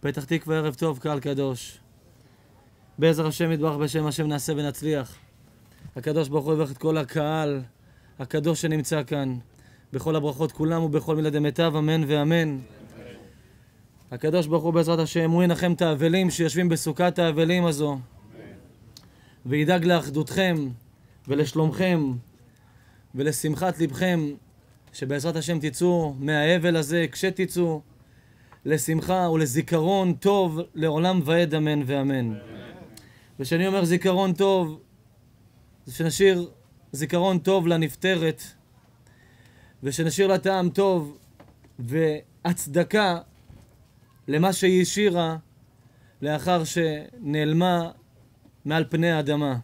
פתח תקווה ערב טוב, קהל קדוש. בעזר השם יתברך בשם השם נעשה ונצליח. הקדוש ברוך הוא יברך את כל הקהל הקדוש שנמצא כאן, בכל הברכות כולם ובכל מילה דמיטב, אמן ואמן. הקדוש ברוך הוא בעזרת השם, הוא ינחם את האבלים שיושבים בסוכת האבלים הזו, וידאג לאחדותכם ולשלומכם ולשמחת לבכם, שבעזרת השם תצאו מהאבל הזה, כשתצאו, לשמחה ולזיכרון טוב לעולם ועד אמן ואמן. וכשאני אומר זיכרון טוב, זה שנשאיר זיכרון טוב לנפטרת, ושנשאיר לה טעם טוב והצדקה למה שהיא השאירה לאחר שנעלמה מעל פני האדמה.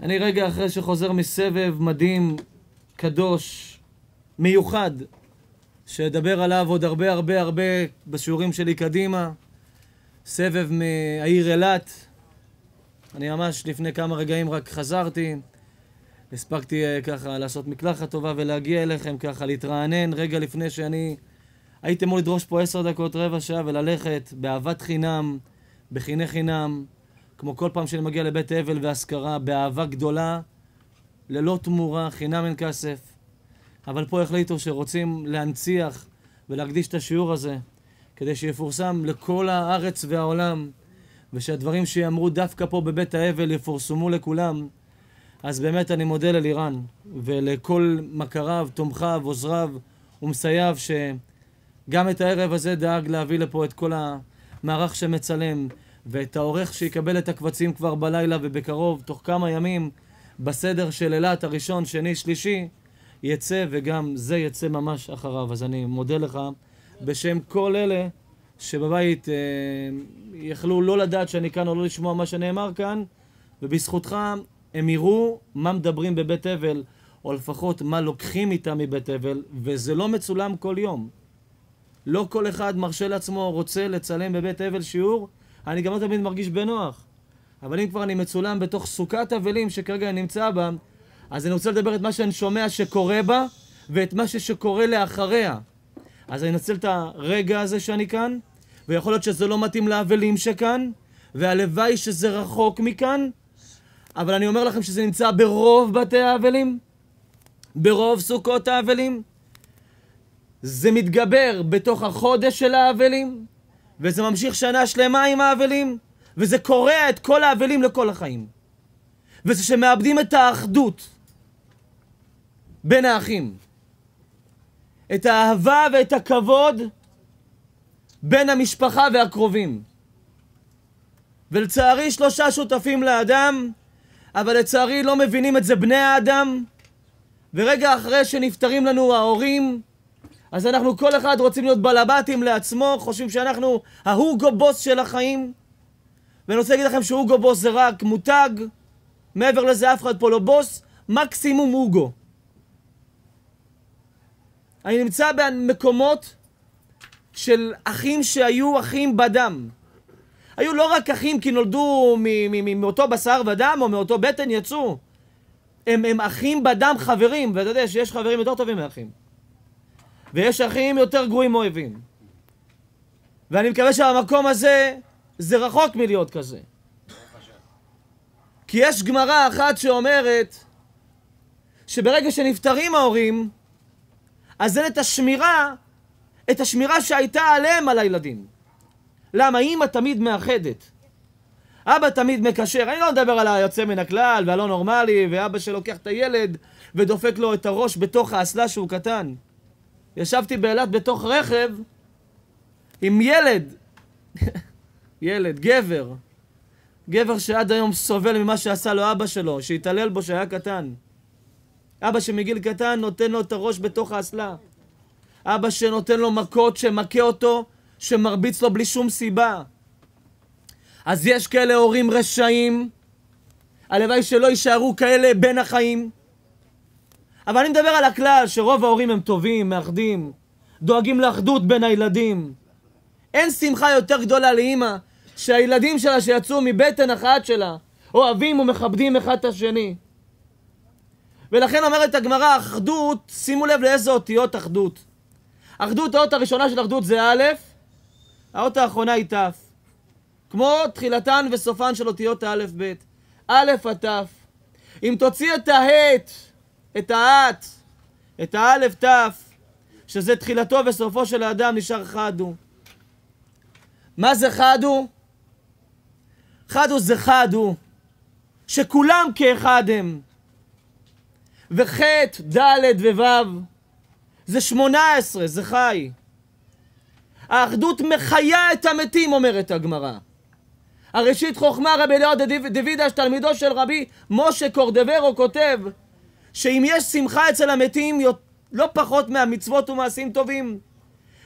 אני רגע אחרי שחוזר מסבב מדהים, קדוש, מיוחד, שאדבר עליו עוד הרבה הרבה הרבה בשיעורים שלי קדימה, סבב מהעיר אילת. אני ממש לפני כמה רגעים רק חזרתי, הספקתי uh, ככה לעשות מקלחת טובה ולהגיע אליכם ככה, להתרענן רגע לפני שאני... הייתי אמור לדרוש פה עשר דקות, רבע שעה וללכת באהבת חינם, בחיני חינם, כמו כל פעם שאני מגיע לבית אבל ואזכרה, באהבה גדולה, ללא תמורה, חינם אין כסף. אבל פה החליטו שרוצים להנציח ולהקדיש את השיעור הזה, כדי שיפורסם לכל הארץ והעולם, ושהדברים שיאמרו דווקא פה בבית האבל יפורסמו לכולם. אז באמת אני מודה ללירן ולכל מכריו, תומכיו, עוזריו ומסייעיו, שגם את הערב הזה דאג להביא לפה את כל המערך שמצלם, ואת העורך שיקבל את הקבצים כבר בלילה ובקרוב, תוך כמה ימים, בסדר של אילת הראשון, שני, שלישי, יצא וגם זה יצא ממש אחריו. אז אני מודה לך בשם כל אלה שבבית אה, יכלו לא לדעת שאני כאן או לא לשמוע מה שנאמר כאן, ובזכותך הם יראו מה מדברים בבית אבל, או לפחות מה לוקחים איתם מבית אבל, וזה לא מצולם כל יום. לא כל אחד מרשה לעצמו, רוצה לצלם בבית אבל שיעור, אני גם לא תמיד מרגיש בנוח. אבל אם כבר אני מצולם בתוך סוכת אבלים שכרגע אני נמצא בה, אז אני רוצה לדבר את מה שאני שומע שקורה בה, ואת מה שקורה לאחריה. אז אני אנצל את הרגע הזה שאני כאן, ויכול להיות שזה לא מתאים לאבלים שכאן, והלוואי שזה רחוק מכאן, אבל אני אומר לכם שזה נמצא ברוב בתי האבלים, ברוב סוכות האבלים. זה מתגבר בתוך החודש של האבלים, וזה ממשיך שנה שלמה עם האבלים, וזה קורע את כל האבלים לכל החיים. וזה שמאבדים את האחדות בין האחים. את האהבה ואת הכבוד בין המשפחה והקרובים. ולצערי שלושה שותפים לאדם, אבל לצערי לא מבינים את זה בני האדם, ורגע אחרי שנפטרים לנו ההורים, אז אנחנו כל אחד רוצים להיות בלבטים לעצמו, חושבים שאנחנו ההוגו בוס של החיים. ואני רוצה להגיד לכם שהוגו בוס זה רק מותג, מעבר לזה אף אחד פה לא בוס, מקסימום הוגו. אני נמצא במקומות של אחים שהיו אחים בדם. היו לא רק אחים כי נולדו מאותו בשר ודם או מאותו בטן יצאו. הם, הם אחים בדם חברים, ואתה יודע שיש חברים יותר טובים מאחים. ויש אחים יותר גרועים מאויבים. ואני מקווה שהמקום הזה, זה רחוק מלהיות כזה. כי יש גמרא אחת שאומרת שברגע שנפטרים ההורים, אז אין את השמירה, את השמירה שהייתה עליהם על הילדים. למה? אימא תמיד מאחדת. אבא תמיד מקשר. אני לא מדבר על היוצא מן הכלל והלא נורמלי, ואבא שלוקח את הילד ודופק לו את הראש בתוך האסלה שהוא קטן. ישבתי באילת בתוך רכב עם ילד, ילד, גבר, גבר שעד היום סובל ממה שעשה לו אבא שלו, שהתעלל בו שהיה קטן. אבא שמגיל קטן נותן לו את הראש בתוך האסלה. אבא שנותן לו מכות, שמכה אותו, שמרביץ לו בלי שום סיבה. אז יש כאלה הורים רשעים, הלוואי שלא יישארו כאלה בין החיים. אבל אני מדבר על הכלל, שרוב ההורים הם טובים, מאחדים, דואגים לאחדות בין הילדים. אין שמחה יותר גדולה לאימא שהילדים שלה שיצאו מבטן אחת שלה אוהבים ומכבדים אחד את השני. ולכן אומרת הגמרא, אחדות, שימו לב לאיזה אותיות אחדות. אחדות, האות הראשונה של אחדות זה א', האות האחרונה היא ת', כמו תחילתן וסופן של אותיות האלף-בית. א' עד ת'. אם תוציא את ההט, את האט, את האלף ת', שזה תחילתו וסופו של האדם, נשאר חד הוא. מה זה חד הוא? חד הוא זה חד הוא, שכולם כאחד הם. וח', ד' וו', זה שמונה עשרה, זה חי. האחדות מחיה את המתים, אומרת הגמרא. הראשית חוכמה רבי אליהו דוידש, תלמידו של רבי משה קורדברו, כותב שאם יש שמחה אצל המתים, לא פחות מהמצוות ומעשים טובים.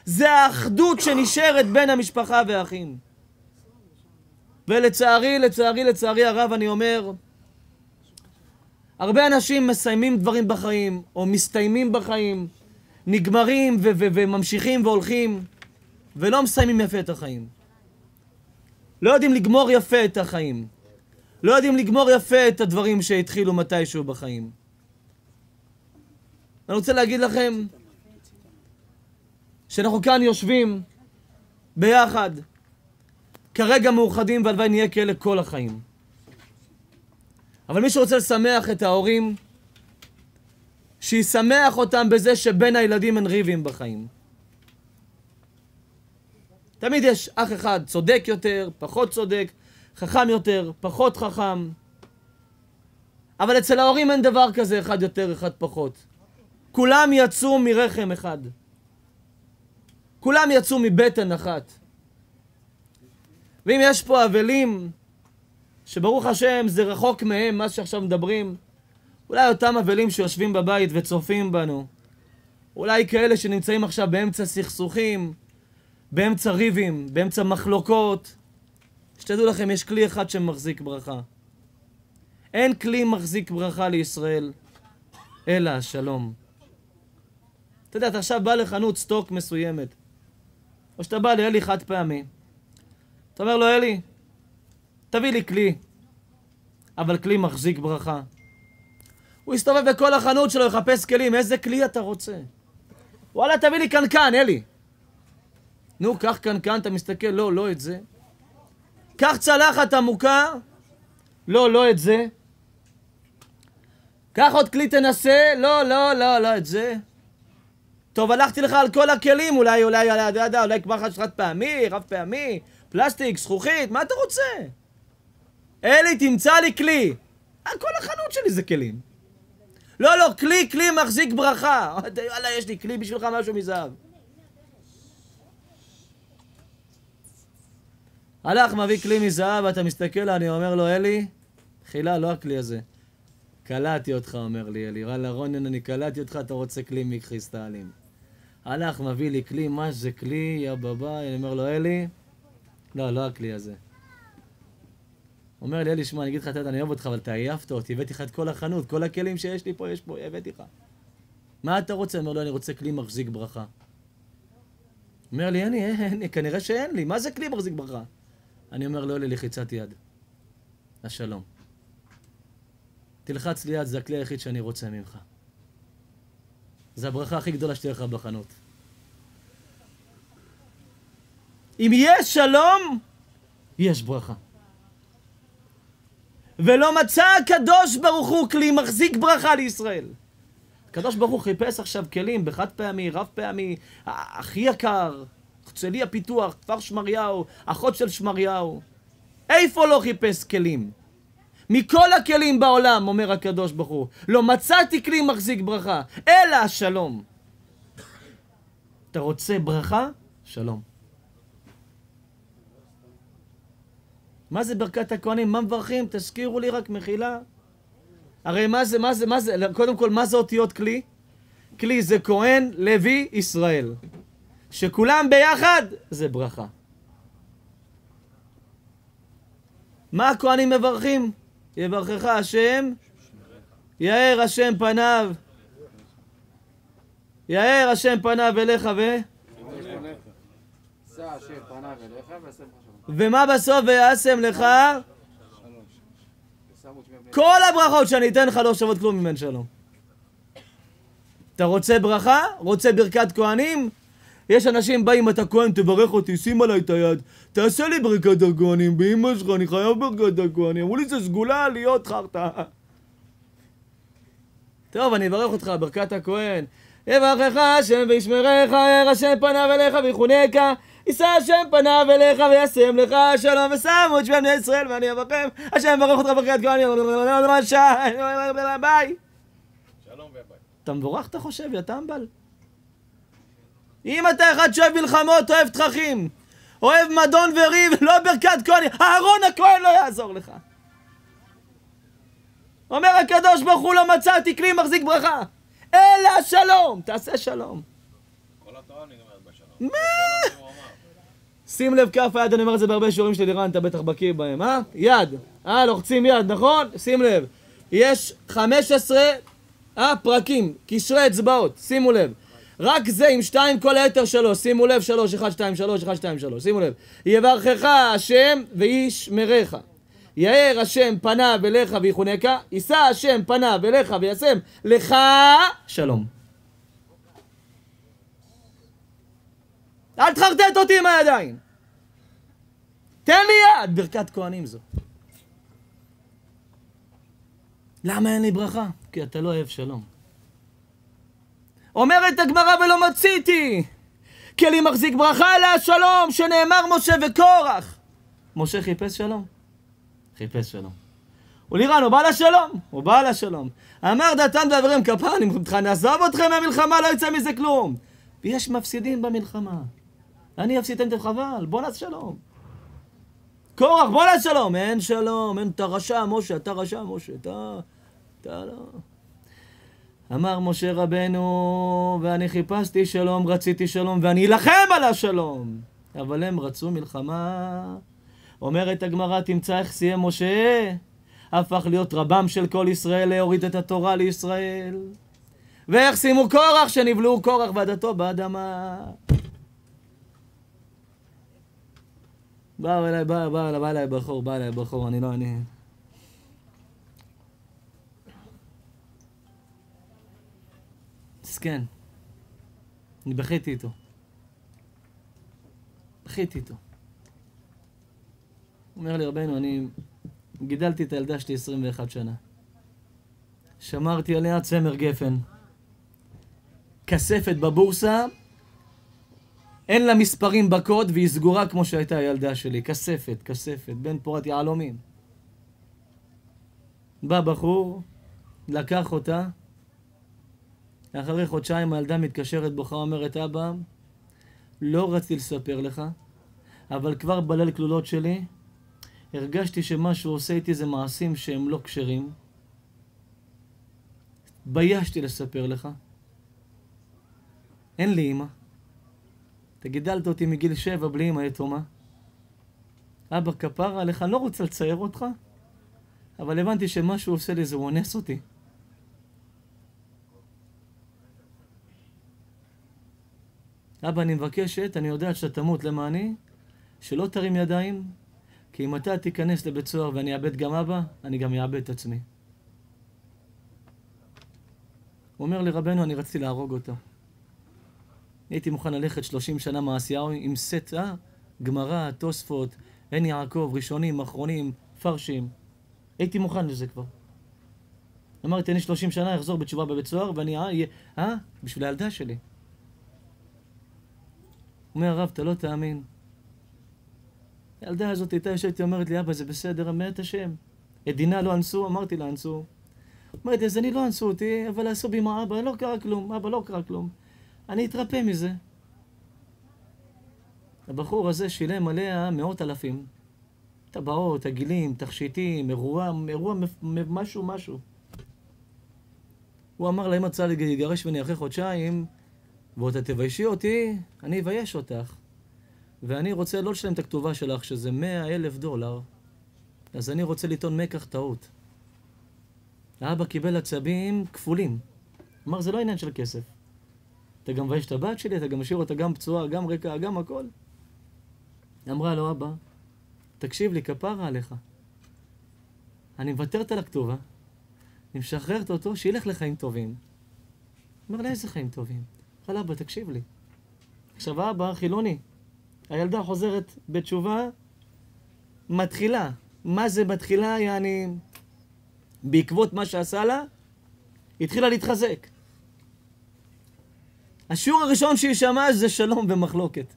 זה האחדות שנשארת בין המשפחה והאחים. ולצערי, לצערי, לצערי הרב, אני אומר, הרבה אנשים מסיימים דברים בחיים, או מסתיימים בחיים, נגמרים ו- ו- וממשיכים והולכים, ולא מסיימים יפה את החיים. לא יודעים לגמור יפה את החיים. לא יודעים לגמור יפה את הדברים שהתחילו מתישהו בחיים. אני רוצה להגיד לכם שאנחנו כאן יושבים ביחד, כרגע מאוחדים, והלוואי נהיה כאלה כל החיים. אבל מי שרוצה לשמח את ההורים, שישמח אותם בזה שבין הילדים אין ריבים בחיים. תמיד יש אח אחד צודק יותר, פחות צודק, חכם יותר, פחות חכם. אבל אצל ההורים אין דבר כזה אחד יותר, אחד פחות. כולם יצאו מרחם אחד. כולם יצאו מבטן אחת. ואם יש פה אבלים, שברוך השם זה רחוק מהם, מה שעכשיו מדברים, אולי אותם אבלים שיושבים בבית וצופים בנו, אולי כאלה שנמצאים עכשיו באמצע סכסוכים, באמצע ריבים, באמצע מחלוקות, שתדעו לכם, יש כלי אחד שמחזיק ברכה. אין כלי מחזיק ברכה לישראל, אלא השלום. אתה יודע, אתה עכשיו בא לחנות סטוק מסוימת, או שאתה בא לאלי חד פעמי, אתה אומר לו, אלי, תביא לי כלי, אבל כלי מחזיק ברכה. הוא יסתובב בכל החנות שלו, יחפש כלים, איזה כלי אתה רוצה? וואלה, תביא לי קנקן, אלי. נו, קח קנקן, אתה מסתכל, לא, לא את זה. קח צלחת עמוקה, לא, לא את זה. קח עוד כלי, תנסה, לא, לא, לא, לא את זה. טוב, הלכתי לך על כל הכלים, אולי, אולי, אולי, אולי, אולי, כבר חד פעמי, רב פעמי, פלסטיק, זכוכית, מה אתה רוצה? אלי, תמצא לי כלי. אה, כל החנות שלי זה כלים. לא, לא, כלי, כלי מחזיק ברכה. וואלה, יש לי כלי בשבילך משהו מזהב. הלך, מביא כלי מזהב, ואתה מסתכל, אני אומר לו, אלי, חילה, לא הכלי הזה. קלטתי אותך, אומר לי אלי. וואלה, רונן, אני קלטתי אותך, אתה רוצה כלי מקריסטלים. הלך, מביא לי כלי, מה זה כלי, יא בבא, אני אומר לו, אלי, לא, לא הכלי הזה. אומר לי, אלי, שמע, אני אגיד לך, אני אוהב אותך, אבל אתה עייפת אותי, הבאתי לך את כל החנות, כל הכלים שיש לי פה, יש פה, הבאתי לך. מה אתה רוצה? אומר לו, אני רוצה כלי מחזיק ברכה. אומר לי, לי, אין לי, כנראה שאין לי, מה זה כלי מחזיק ברכה? אני אומר לו, אלי, לחיצת יד. השלום. תלחץ לי יד, זה הכלי היחיד שאני רוצה ממך. זה הברכה הכי גדולה שתהיה לך בחנות. אם יש שלום, יש ברכה. ולא מצא הקדוש ברוך הוא כלי מחזיק ברכה לישראל. הקדוש ברוך הוא חיפש עכשיו כלים בחד פעמי, רב פעמי, הכי יקר, הרצליה הפיתוח, כפר שמריהו, אחות של שמריהו. איפה לא חיפש כלים? מכל הכלים בעולם, אומר הקדוש ברוך הוא, לא מצאתי כלי מחזיק ברכה, אלא השלום. אתה רוצה ברכה? שלום. מה זה ברכת הכהנים? מה מברכים? תזכירו לי רק מחילה. הרי מה זה, מה זה, מה זה, קודם כל, מה זה אותיות כלי? כלי זה כהן, לוי, ישראל. שכולם ביחד זה ברכה. מה הכהנים מברכים? יברכך השם, יאר השם פניו, יאר השם פניו אליך ו... ומה בסוף ויעשם לך? כל הברכות שאני אתן לך לא שוות כלום אם אין שלום. אתה רוצה ברכה? רוצה ברכת כהנים? יש אנשים באים, אתה כהן, תברך אותי, שים עליי את היד, תעשה לי ברכת הכהנים, באמא שלך, אני חייב ברכת הכהנים. אמרו לי, זה סגולה להיות חרטא. טוב, אני אברך אותך, ברכת הכהן. יברכך השם וישמרך, יאר השם פניו אליך ויחונק, יישא השם פניו אליך וישם לך שלום ושמו את שמי בני ישראל ואני אברכם. השם יברך אותך ברכת כהנים. ביי. שלום וביי. אתה מבורך אתה חושב, יא טמבל? אם אתה אחד שאוהב מלחמות, אוהב תככים, אוהב מדון וריב, לא ברכת כהנים, אהרון הכהן לא יעזור לך. אומר הקדוש ברוך הוא לא מצאתי כלי מחזיק ברכה, אלא שלום, תעשה שלום. כל התורה נגמרת בשלום. מה? שים לב כף היד, אני אומר את זה בהרבה שיעורים של לירן, אתה בטח בקיא בהם, אה? יד. אה, לוחצים יד, נכון? שים לב. יש 15 אה, פרקים, קשרי אצבעות, שימו לב. רק זה עם שתיים, כל היתר שלוש, שימו לב, שלוש, אחד, שתיים, שלוש, אחד, שתיים, שלוש, שימו לב. יברכך השם וישמרך. יאר השם פניו אליך ויחונקה, יישא השם פניו אליך וישם לך שלום. אל תחרטט אותי עם הידיים. תן לי יד, ברכת כהנים זו. למה אין לי ברכה? כי אתה לא אוהב שלום. אומרת הגמרא ולא מציתי, כי לי מחזיק ברכה אלא השלום, שנאמר משה וקורח. משה חיפש שלום? חיפש שלום. ולירן, הוא בא לשלום, הוא בא לשלום. אמר דתן ואברהם אני נעזוב אתכם מהמלחמה, לא יצא מזה כלום. ויש מפסידים במלחמה. אני אפסיד אתם חבל, בוא נעשה שלום. קורח, בוא נעשה שלום. אין שלום, אין, אתה רשע, משה, אתה רשע, משה, אתה... אתה לא... אמר משה רבנו, ואני חיפשתי שלום, רציתי שלום, ואני אלחם על השלום. אבל הם רצו מלחמה. אומרת הגמרא, תמצא איך סיים משה, הפך להיות רבם של כל ישראל, להוריד את התורה לישראל. ואיך סיימו קורח, שנבלעו קורח ועדתו באדמה. בא אליי, בא, בא, בא אליי בחור, בא אליי בחור, אני לא, אני... מסכן. אני בכיתי איתו. בכיתי איתו. אומר לי, רבנו, אני גידלתי את הילדה שלי 21 שנה. שמרתי עליה צמר גפן. כספת בבורסה, אין לה מספרים בקוד והיא סגורה כמו שהייתה הילדה שלי. כספת, כספת, בן פורת יהלומים. בא בחור, לקח אותה, אחרי חודשיים הילדה מתקשרת בוכה, אומרת, אבא, לא רציתי לספר לך, אבל כבר בליל כלולות שלי, הרגשתי שמה שהוא עושה איתי זה מעשים שהם לא כשרים. התביישתי לספר לך. אין לי אמא. אתה גידלת אותי מגיל שבע בלי אמא יתומה. אבא כפרה עליך, אני לא רוצה לצייר אותך, אבל הבנתי שמה שהוא עושה לי זה הוא אונס אותי. אבא, אני מבקשת, אני יודעת שאתה תמות למעני, שלא תרים ידיים, כי אם אתה תיכנס לבית סוהר ואני אאבד גם אבא, אני גם אאבד את עצמי. הוא אומר לרבנו, אני רציתי להרוג אותו. הייתי מוכן ללכת 30 שנה מעשיהו עם סט, אה? גמרא, תוספות, עין יעקב, ראשונים, אחרונים, פרשים. הייתי מוכן לזה כבר. אמרתי, אני 30 שנה אחזור בתשובה בבית סוהר, ואני אהיה, אה? בשביל הילדה שלי. אומר הרב, אתה לא תאמין. הילדה הזאת הייתה יושבת, אומרת לי, אבא, זה בסדר, אמת השם. את דינה לא אנסו? אמרתי לה, אנסו. אומרת אז אני לא אנסו אותי, אבל עשו בי מה, אבא, לא קרה כלום, אבא, לא קרה כלום. אני אתרפא מזה. הבחור הזה שילם עליה מאות אלפים. טבעות, עגילים, תכשיטים, אירוע, אירוע, משהו, משהו. הוא אמר לה, אם את רוצה לגרש ממני אחרי חודשיים, ועוד תביישי אותי, אני אבייש אותך. ואני רוצה לא לשלם את הכתובה שלך, שזה מאה אלף דולר, אז אני רוצה לטעון מקח טעות. האבא קיבל עצבים כפולים. אמר, זה לא עניין של כסף. אתה גם מבייש את הבת שלי, אתה גם משאיר אותה גם פצועה, גם רקע, גם הכל. אמרה לו, אבא, תקשיב לי, כפרה עליך. אני מוותרת על הכתובה, אני משחררת אותו, שילך לחיים טובים. אומר לה, איזה חיים טובים? אמר אבא, תקשיב לי. עכשיו האבא חילוני. הילדה חוזרת בתשובה, מתחילה. מה זה מתחילה, יעני... בעקבות מה שעשה לה, התחילה להתחזק. השיעור הראשון שהיא שמעה זה שלום ומחלוקת.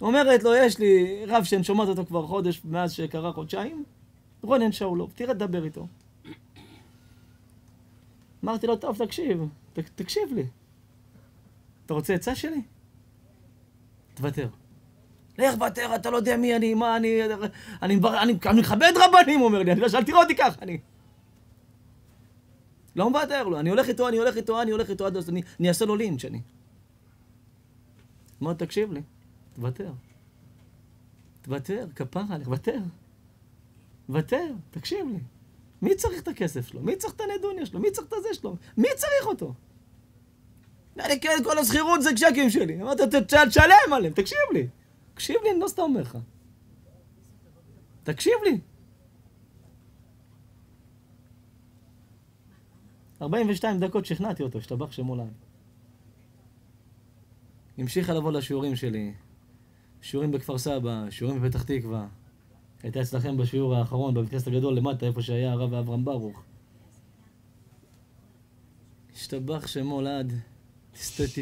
אומרת לו, יש לי רב שאני שומעת אותו כבר חודש מאז שקרה חודשיים, רונן שאולוב, תראה, תדבר איתו. אמרתי לו, טוב, תקשיב, ת, תקשיב לי. אתה רוצה עצה שלי? תוותר. לך תוותר, אתה לא יודע מי אני, מה אני, אני, אני, אני, מכבד רבנים, אומר לי, אני לא שאל תראה אותי ככה, אני. לא מוותר לו, אני הולך איתו, אני הולך איתו, אני הולך איתו עד אני, אני אעשה לו לינץ', אני. אמר, תקשיב לי, תוותר. תוותר, כפרה עליך, תוותר. תוותר, תקשיב לי. מי צריך את הכסף שלו? מי צריך את הנדוניה שלו? מי צריך את הזה שלו? מי צריך אותו? אני כן, כל השכירות זה צ'קים שלי. אמרת, תשלם עליהם, תקשיב לי. תקשיב לי, אני לא סתם אומר לך. תקשיב לי. 42 דקות שכנעתי אותו, השתבח שמו לעין. המשיכה לבוא לשיעורים שלי, שיעורים בכפר סבא, שיעורים בפתח תקווה. הייתה אצלכם בשיעור האחרון, בבית הכנסת הגדול למטה, איפה שהיה הרב אברהם ברוך. השתבח שמו לעד.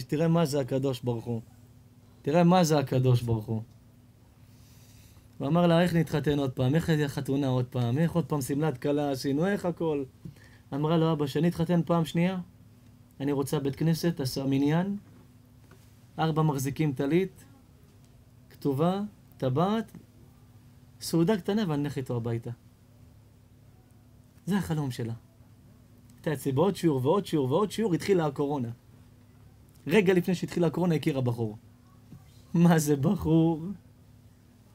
תראה מה זה הקדוש ברוך הוא. תראה מה זה הקדוש ברוך הוא. הוא אמר לה, איך נתחתן עוד פעם? איך חתונה עוד פעם? איך עוד פעם שמלת כלה עשינו? איך הכל? אמרה לו, אבא, שאני אתחתן פעם שנייה, אני רוצה בית כנסת, עשה מניין, ארבע מחזיקים טלית, כתובה, טבעת, סעודה קטנה ואני אלך איתו הביתה. זה החלום שלה. הייתה אצלי בעוד שיעור ועוד שיעור ועוד שיעור, התחילה הקורונה. רגע לפני שהתחילה הקורונה הכירה בחור. מה זה בחור?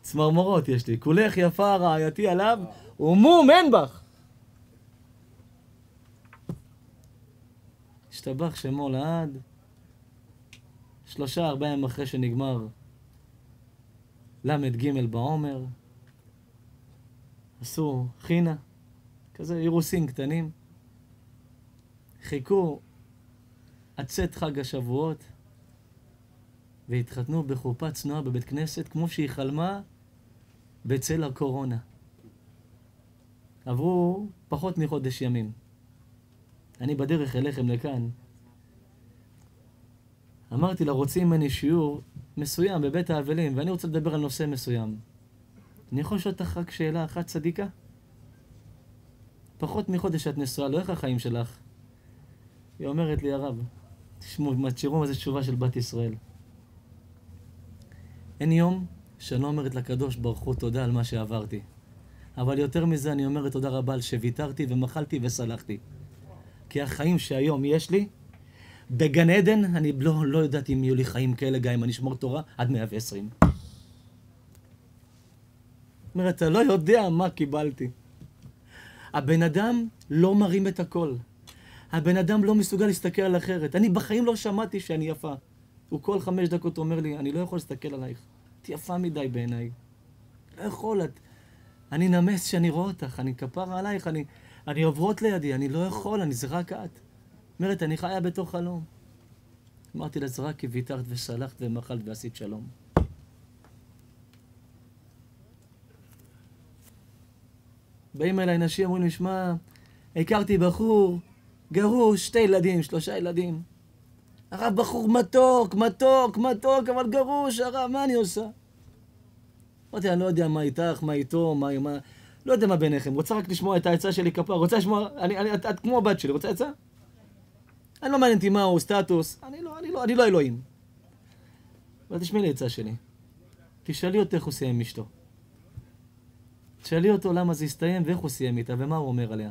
צמרמורות יש לי. כולך יפה רעייתי עליו, ומום אין בך. השתבח שמו לעד. שלושה ארבעה ימים אחרי שנגמר ל"ג בעומר, עשו חינה, כזה אירוסים קטנים. חיכו עד צאת חג השבועות, והתחתנו בחופה צנועה בבית כנסת, כמו שהיא חלמה בצל הקורונה. עברו פחות מחודש ימים. אני בדרך אליכם לכאן. אמרתי לה, רוצים ממני שיעור מסוים בבית האבלים, ואני רוצה לדבר על נושא מסוים. אני יכול לשאול אותך רק שאלה אחת צדיקה? פחות מחודש את נשואה, לא איך החיים שלך? היא אומרת לי, הרב, תשמעו, תשמעו מה זה תשובה של בת ישראל. אין יום שאני לא אומרת לקדוש ברוך הוא תודה על מה שעברתי. אבל יותר מזה אני אומרת תודה רבה על שוויתרתי ומחלתי וסלחתי. כי החיים שהיום יש לי, בגן עדן, אני לא, לא יודעת אם יהיו לי חיים כאלה גם אם אני אשמור תורה עד 120. אומרת, אתה לא יודע מה קיבלתי. הבן אדם לא מרים את הכל. הבן אדם לא מסוגל להסתכל על אחרת. אני בחיים לא שמעתי שאני יפה. הוא כל חמש דקות אומר לי, אני לא יכול להסתכל עלייך. את יפה מדי בעיניי. לא יכול, את... אני נמס שאני רואה אותך, אני כפרה עלייך, אני... אני עוברות לידי, אני לא יכול, אני זה רק את. אומרת, אני חיה בתוך חלום. אמרתי לה, זה רק כי ויתרת וסלחת ומחלת ועשית שלום. באים אליי נשים, אומרים לי, שמע, הכרתי בחור, גרוש, שתי ילדים, שלושה ילדים. הרב בחור מתוק, מתוק, מתוק, אבל גרוש, הרב, מה אני עושה? אמרתי, אני לא יודע מה איתך, מה איתו, מה... מה... לא יודע מה ביניכם, רוצה רק לשמוע את העצה שלי כפר, רוצה לשמוע, אני, אני, את, את כמו הבת שלי, רוצה עצה? אני לא מעניין אותי מה הוא, סטטוס, אני לא, אני לא, אני לא אלוהים. אבל תשמעי לי עצה שלי. תשאלי אותו איך הוא סיים עם אשתו. תשאלי אותו למה זה הסתיים ואיך הוא סיים איתה ומה הוא אומר עליה.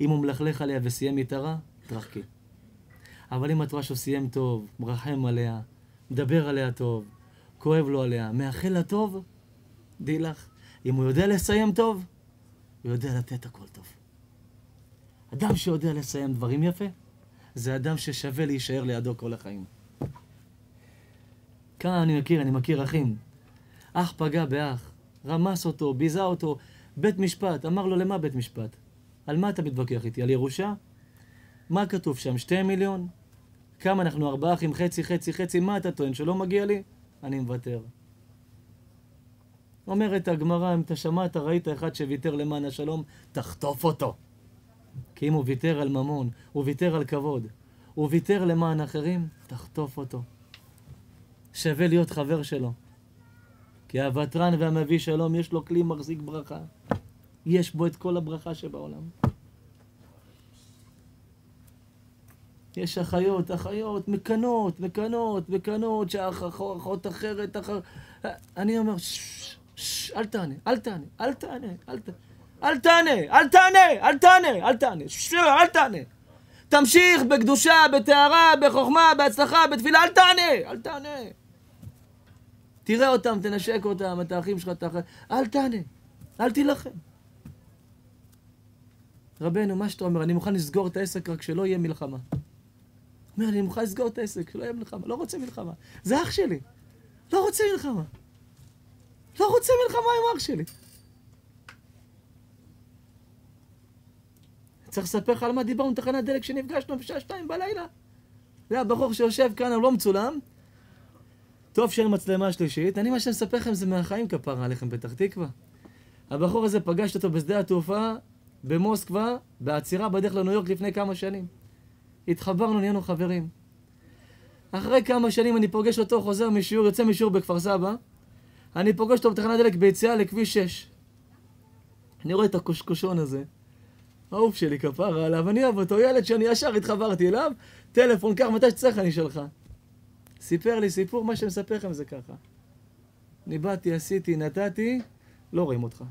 אם הוא מלכלך עליה וסיים איתה רע, תרחקי. אבל אם את רואה שהוא סיים טוב, מרחם עליה, מדבר עליה טוב, כואב לו עליה, מאחל לה טוב, דעי לך, אם הוא יודע לסיים טוב, הוא יודע לתת הכל טוב. אדם שיודע לסיים דברים יפה, זה אדם ששווה להישאר לידו כל החיים. כאן אני מכיר, אני מכיר אחים. אח פגע באח, רמס אותו, ביזה אותו, בית משפט. אמר לו, למה בית משפט? על מה אתה מתווכח איתי? על ירושה? מה כתוב שם? שתי מיליון? כמה אנחנו ארבעה אחים, חצי, חצי, חצי, מה אתה טוען, שלא מגיע לי? אני מוותר. אומרת הגמרא, אם אתה שמעת, ראית אחד שוויתר למען השלום, תחטוף אותו. כי אם הוא ויתר על ממון, הוא ויתר על כבוד, הוא ויתר למען אחרים, תחטוף אותו. שווה להיות חבר שלו. כי הוותרן והמביא שלום, יש לו כלי מחזיק ברכה. יש בו את כל הברכה שבעולם. יש אחיות, אחיות, מקנות, מקנות, מקנות, שאחות אחרת, אחר... אני אומר, ששש, אל תענה, אל תענה, אל תענה, אל תענה. אל תענה, אל תענה, אל תענה, אל תענה, ששש, אל תענה. תמשיך בקדושה, בטהרה, בחוכמה, בהצלחה, בתפילה, אל תענה, אל תענה. תראה אותם, תנשק אותם, את האחים שלך, את האחים, אל תענה, אל תילחם. רבנו, מה שאתה אומר, אני מוכן לסגור את העסק רק שלא יהיה מלחמה. אומר, אני מוכן לסגור את העסק, שלא יהיה מלחמה. לא רוצה מלחמה. זה אח שלי. לא רוצה מלחמה. לא רוצה מלחמה עם אח שלי. צריך לספר לך על מה דיברנו בתחנת דלק כשנפגשנו בשעה שתיים בלילה. זה הבחור שיושב כאן, הוא לא מצולם. טוב שאין מצלמה שלישית. אני, מה שאני מספר לכם זה מהחיים כפרה עליכם פתח תקווה. הבחור הזה, פגשת אותו בשדה התעופה במוסקבה, בעצירה בדרך לניו יורק לפני כמה שנים. התחברנו, נהיינו חברים. אחרי כמה שנים אני פוגש אותו, חוזר משיעור, יוצא משיעור בכפר סבא. אני פוגש אותו בתחנת דלק ביציאה לכביש 6. אני רואה את הקושקושון הזה. אהוב שלי, כפרה עליו, אני אוהב אותו, ילד שאני ישר התחברתי אליו, טלפון, קח מתי שצריך אני שלך. סיפר לי סיפור, מה שאני מספר לכם זה ככה. אני באתי, עשיתי, נתתי, לא רואים אותך.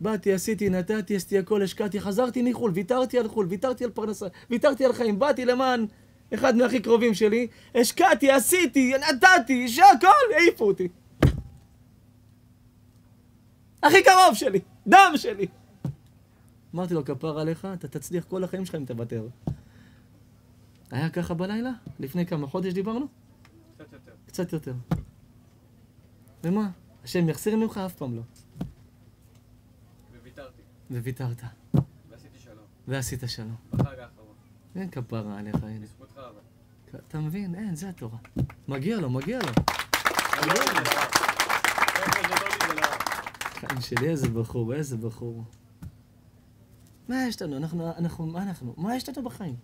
באתי, עשיתי, נתתי, עשיתי הכל, השקעתי, חזרתי מחו"ל, ויתרתי על חו"ל, ויתרתי על פרנסה, ויתרתי על חיים, באתי למען אחד מהכי קרובים שלי, השקעתי, עשיתי, נתתי, שהכל, העיפו אותי. הכי קרוב שלי, דם שלי. אמרתי לו, כפר עליך, אתה תצליח כל החיים שלך אם תוותר. היה ככה בלילה? לפני כמה חודש דיברנו? קצת יותר. קצת יותר. ומה? השם יחסיר ממך? אף פעם לא. וויתרתי. וויתרת. ועשיתי שלום. ועשית שלום. בחג האחרון. אין כפרה עליך, הנה. אתה מבין? אין, זה התורה. מגיע לו, מגיע לו. חיים שלי, איזה בחור, איזה בחור. מה יש לנו? אנחנו, אנחנו, מה אנחנו? מה יש לנו בחיים?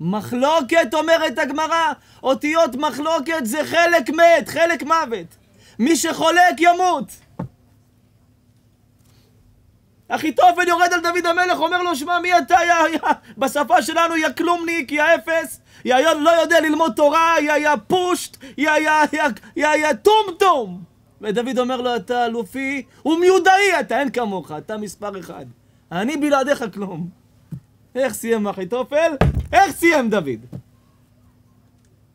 מחלוקת, אומרת הגמרא. אותיות מחלוקת זה חלק מת, חלק מוות. מי שחולק ימות. אחיתופל יורד על דוד המלך, אומר לו, שמע, מי אתה, יא, יא, בשפה שלנו, יא כלומניק, יא אפס, יא, יא לא יודע ללמוד תורה, יא, יא פושט, יא, יא, יא, יא, יא טומטום. ודוד אומר לו, אתה אלופי ומיודעי אתה, אין כמוך, אתה מספר אחד. אני בלעדיך כלום. איך סיים אחיתופל? איך סיים דוד?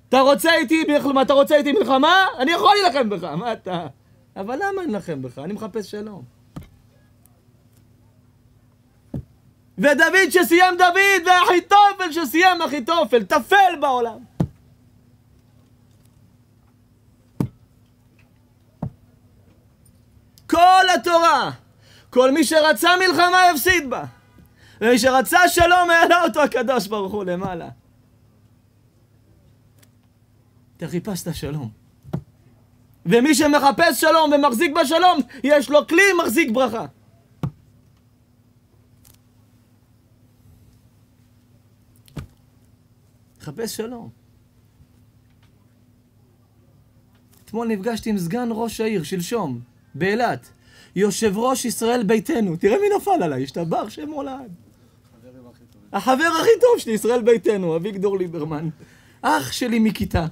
אתה רוצה איתי? אתה רוצה איתי מלחמה? אני יכול להילחם בך, מה אתה? אבל למה אני אלחם בך? אני מחפש שלום. ודוד שסיים דוד, ואחיתופל שסיים אחיתופל, טפל בעולם. כל התורה, כל מי שרצה מלחמה יפסיד בה. ומי שרצה שלום העלה אותו הקדוש ברוך הוא למעלה. אתה חיפשת שלום. ומי שמחפש שלום ומחזיק בשלום, יש לו כלי מחזיק ברכה. חפש שלום. אתמול נפגשתי עם סגן ראש העיר, שלשום, באילת. יושב ראש ישראל ביתנו. תראה מי נפל עליי, השתבח שם מולד. החבר הכי טוב שלי, ישראל ביתנו, אביגדור ליברמן. אח שלי מכיתה.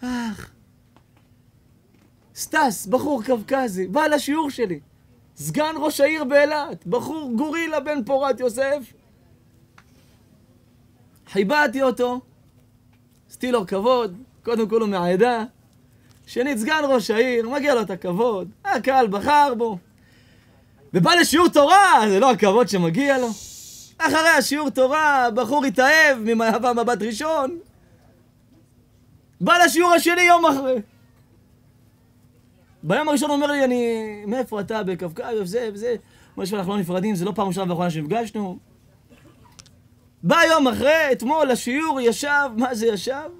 אח. סטס, בחור קווקזי, בא לשיעור שלי. סגן ראש העיר באילת, בחור גורילה בן פורת יוסף. חיבדתי אותו, עשיתי לו כבוד, קודם כל הוא מהעדה. שנית, סגן ראש העיר, מגיע לו את הכבוד, הקהל בחר בו. ובא לשיעור תורה, זה לא הכבוד שמגיע לו. אחרי השיעור תורה, בחור התאהב ממעבר מבט ראשון. בא לשיעור השני יום אחרי. ביום הראשון הוא אומר לי, אני... מאיפה אתה? בקווקז, וזה וזה. אומר לי, אנחנו לא נפרדים, זה לא פעם ראשונה ואחרונה שנפגשנו. בא יום אחרי, אתמול, לשיעור, ישב, מה זה ישב?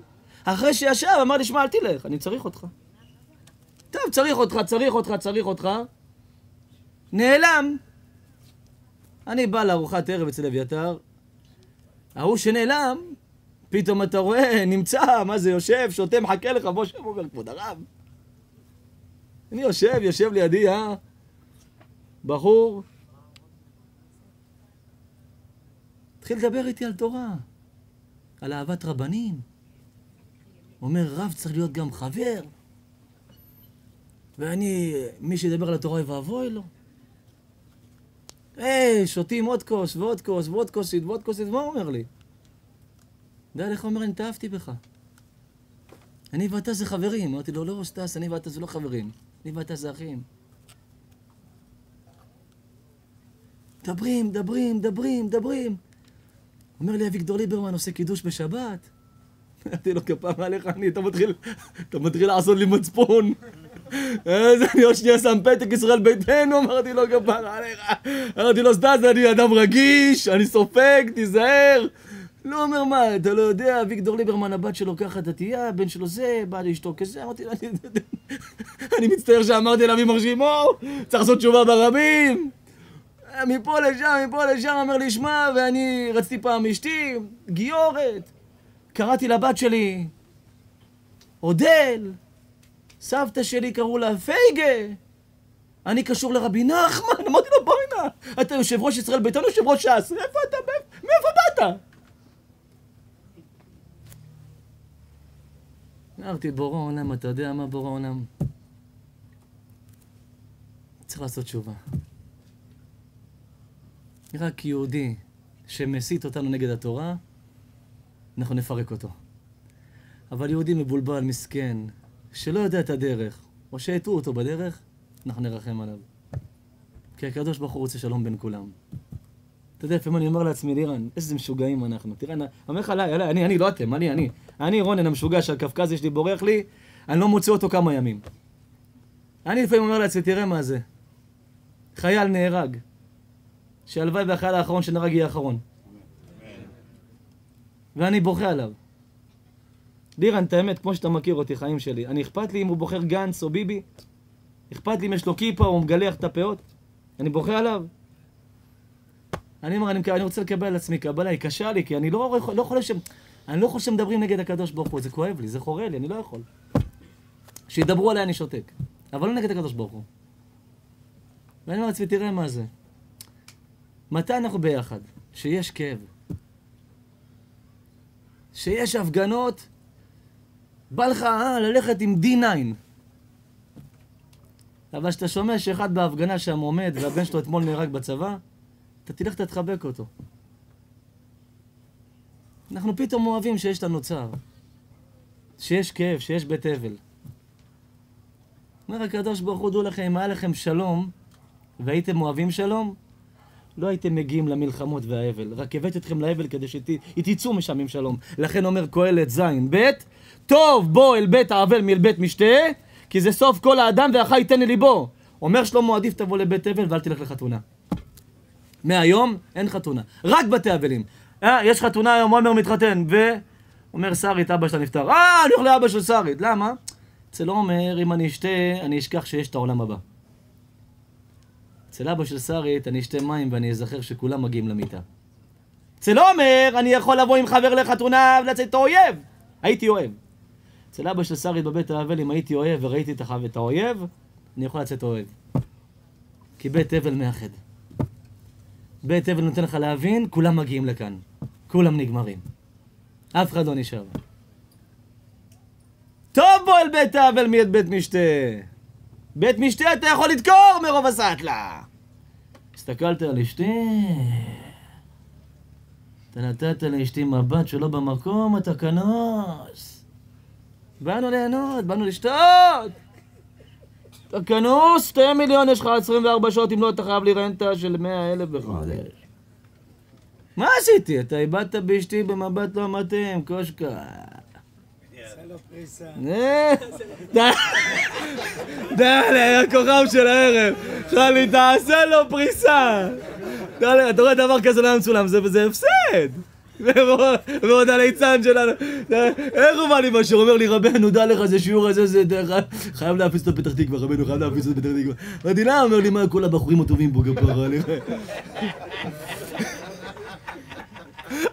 אחרי שישב, אמר לי, שמע, אל תלך, אני צריך אותך. טוב, צריך אותך, צריך אותך, צריך אותך. נעלם. אני בא לארוחת ערב אצל אביתר, ההוא שנעלם, פתאום אתה רואה, נמצא, מה זה, יושב, שותה, מחכה לך, בוא שב, אומר, כבוד הרב. אני יושב, יושב לידי, אה? בחור. התחיל לדבר איתי על תורה, על אהבת רבנים. אומר, רב צריך להיות גם חבר. ואני, מי שידבר על התורה, ואבוי לו. היי, שותים עוד כוס ועוד כוס ועוד כוסית ועוד כוסית, מה הוא אומר לי? אתה יודע איך הוא אומר, אני התאהבתי בך. אני ואתה זה חברים. אמרתי לו, לא, סטס, אני ואתה זה לא חברים. זה אחים. מדברים, מדברים, מדברים, מדברים. אומר לי אביגדור ליברמן עושה קידוש בשבת. אמרתי לו, כפרה עליך, אני, אתה מתחיל, אתה מתחיל לעשות לי מצפון. אז אני עוד שנייה שם פתק ישראל ביתנו, אמרתי לו, כפרה עליך. אמרתי לו, סטס, אני אדם רגיש, אני סופג, תיזהר. לא אומר מה, אתה לא יודע, אביגדור ליברמן, הבת שלו ככה דתייה, הבן שלו זה, בא לאשתו כזה, אמרתי לו, אני, מצטער שאמרתי לה יימח שמו, צריך לעשות תשובה ברבים. מפה לשם, מפה לשם, אומר לי, שמע, ואני רציתי פעם אשתי, גיורת, קראתי לבת שלי, אודל, סבתא שלי קראו לה פייגה, אני קשור לרבי נחמן, אמרתי לו, בואי נא, אתה יושב ראש ישראל ביתנו, יושב ראש ש"ס, איפה אתה, מאיפה באת? אמרתי, בורא עולם, אתה יודע מה בורא עולם? צריך לעשות תשובה. רק יהודי שמסית אותנו נגד התורה, אנחנו נפרק אותו. אבל יהודי מבולבל, מסכן, שלא יודע את הדרך, או שהטעו אותו בדרך, אנחנו נרחם עליו. כי הקדוש ברוך הוא רוצה שלום בין כולם. אתה יודע, לפעמים אני אומר לעצמי, לירן, איזה משוגעים אנחנו. תראה, אני אומר לך עליי, עליי, אני, אני, לא אתם, אני, אני. אני רונן המשוגע שהקווקז יש לי בורח לי, אני לא מוצא אותו כמה ימים. אני לפעמים אומר לעצמי, תראה מה זה. חייל נהרג. שהלוואי והחייל האחרון שנהרג יהיה האחרון. ואני בוכה עליו. לירן, את האמת, כמו שאתה מכיר אותי, חיים שלי, אני אכפת לי אם הוא בוחר גנץ או ביבי? אכפת לי אם יש לו כיפה או הוא מגלח את הפאות? אני בוכה עליו? אני אומר, אני, אני רוצה לקבל על עצמי קבלה, היא קשה לי, כי אני לא, לא חושב ש... אני לא חושב שמדברים נגד הקדוש ברוך הוא, זה כואב לי, זה חורה לי, אני לא יכול. שידברו עליי אני שותק, אבל לא נגד הקדוש ברוך הוא. ואני אומר לעצמי, תראה מה זה. מתי אנחנו ביחד? שיש כאב. שיש הפגנות, בא לך אה, ללכת עם D9. אבל כשאתה שומע שאחד בהפגנה שם עומד והבן שלו אתמול נהרג בצבא, אתה תלך תתחבק אותו. אנחנו פתאום אוהבים שיש לנו צער, שיש כאב, שיש בית אבל. אומר הקדוש ברוך הוא, דעו לכם, אם היה לכם שלום והייתם אוהבים שלום, לא הייתם מגיעים למלחמות והאבל, רק הבאתי אתכם לאבל כדי שתצאו משם עם שלום. לכן אומר קהלת ז' ב', טוב בוא אל בית האבל מאל בית משתה, כי זה סוף כל האדם והחי ייתן לליבו. אומר שלמה, עדיף תבוא לבית אבל ואל תלך לחתונה. מהיום אין חתונה, רק בתי אבלים. אה, יש חתונה היום, עומר מתחתן, ו... אומר שרית, אבא שלה נפטר. אה, אני הולך לאבא של שרית. למה? אצל עומר, אם אני אשתה, אני אשכח שיש את העולם הבא. אצל אבא של שרית, אני אשתה מים ואני אזכר שכולם מגיעים למיטה. אצל עומר, אני יכול לבוא עם חבר לחתונה ולצאת אויב. הייתי אוהב. אצל אבא של שרית בבית האבל, אם הייתי אוהב וראיתי את האויב, אני יכול לצאת אוהב. כי בית אבל מאחד. בית אבל נותן לך להבין, כולם מגיעים לכאן. כולם נגמרים. אף אחד לא נשאר. טוב בו אל בית האבל מאת בית משתה. בית משתה אתה יכול לדקור מרוב הסטלה. הסתכלת על אשתי, אתה נתת לאשתי מבט שלא במקום, אתה כנוס. באנו ליהנות, באנו לשתות. כנוס, שתי מיליון, יש לך 24 שעות, אם לא אתה חייב לי רנטה של 100 אלף בחודש. מה עשיתי? אתה איבדת באשתי במבט לא מתאים, קושקה. אה, די, די, הכוכב של הערב. חלי, תעשה לו פריסה. אתה רואה דבר כזה לא היה מצולם, זה זה הפסד. ועוד הליצן שלנו. איך הוא בא לי בשיעור? אומר לי, רבנו, דע לך, זה שיעור הזה, זה דרך... חייב להפיץ אותו בפתח תקווה, רבנו, חייב להפיץ אותו בפתח תקווה. אמרתי, למה? אומר לי, מה, כל הבחורים הטובים פה כפרה עליך.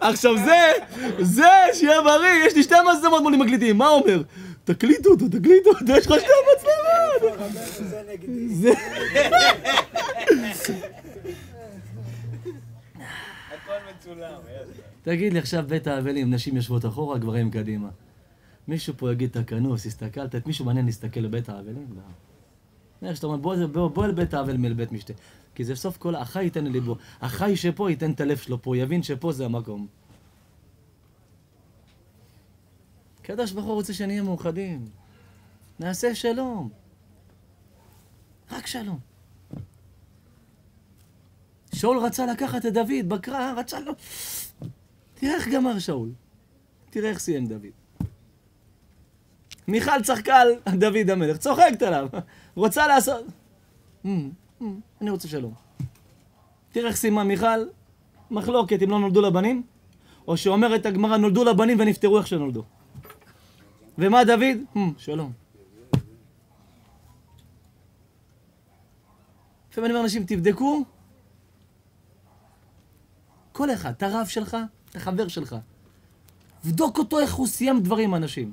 עכשיו זה, זה, שיהיה בריא, יש לי שתי מצלמות מולי מקליטים, מה אומר? תקליטו אותו, תקליטו אותו, יש לך שתי מצלמות! זה... הכל מצולם, תגיד לי עכשיו בית האבלים, נשים יושבות אחורה, גברים קדימה. מישהו פה יגיד את הכנוס, הסתכלת, את מישהו מעניין להסתכל לבית האבלים? לא. איך שאתה אומר, בוא, בוא, בוא אל בית האבל מאל בית משתה. כי זה סוף כל, החי ייתן לליבו. החי שפה ייתן את הלב שלו פה, יבין שפה זה המקום. הקדוש ברוך הוא רוצה שנהיה מאוחדים. נעשה שלום. רק שלום. שאול רצה לקחת את דוד בקרא, רצה לו... תראה איך גמר שאול. תראה איך סיים דוד. מיכל צחקה על דוד המלך, צוחקת עליו. רוצה לעשות... "אמ, אמ, אני רוצה שלום. תראה איך סיימה מיכל, מחלוקת אם לא נולדו לה בנים, או שאומרת הגמרא, נולדו לה בנים ונפטרו איך שנולדו. ומה דוד? "אמ, שלום. לפעמים אני אומר לאנשים, תבדקו כל אחד, את הרב שלך, את החבר שלך. בדוק אותו איך הוא סיים דברים אנשים.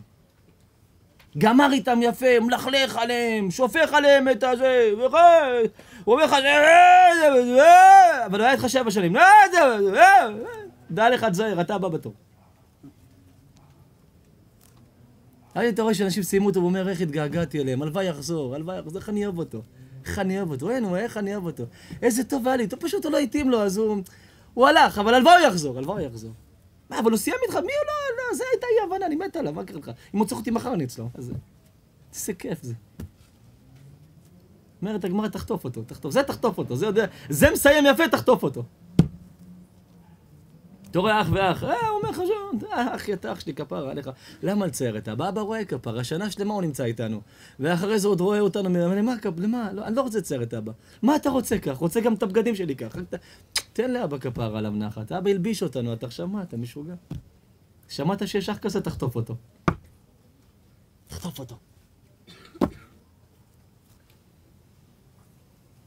גמר איתם יפה, מלכלך עליהם, שופך עליהם את הזה, וכו', הוא אומר לך, אבל הוא היה איתך שבע שנים, דע לך תזהר, אתה הבא בתור. הרי אתה רואה שאנשים סיימו אותו ואומר, איך התגעגעתי אליהם, הלוואי יחזור, הלוואי יחזור, איך אני אוהב אותו. איך אני אוהב אותו, אין, הוא, איך אני אוהב אותו. איזה טוב היה לי, פשוט הוא לא התאים לו, אז הוא... הוא הלך, אבל הלוואי הוא יחזור, הלוואי הוא יחזור. מה, אבל הוא סיים איתך, מי הוא לא, לא, זה הייתה אי הבנה, אני מת עליו, מה קרה לך? אם הוא צריך אותי מחר אני אצלו, אז... איזה כיף זה. אומרת הגמרא, תחטוף אותו, תחטוף, זה תחטוף אותו, זה יודע, זה מסיים יפה, תחטוף אותו. אתה רואה אח ואח, אה, הוא אומר לך, שון, אה, אחי, אתה אח שלי, כפרה עליך. למה לצייר את? אבא רואה כפרה, שנה שלמה הוא נמצא איתנו. ואחרי זה עוד רואה אותנו, אומר, למה, כפ- למה? לא, אני לא רוצה לצייר את אבא. מה אתה רוצה כך? רוצה גם את הבגדים שלי כך. תן לאבא כפרה עליו נחת. אבא הלביש אותנו, אתה עכשיו מה, אתה משוגע? שמעת שיש אח כזה, תחטוף אותו. תחטוף אותו.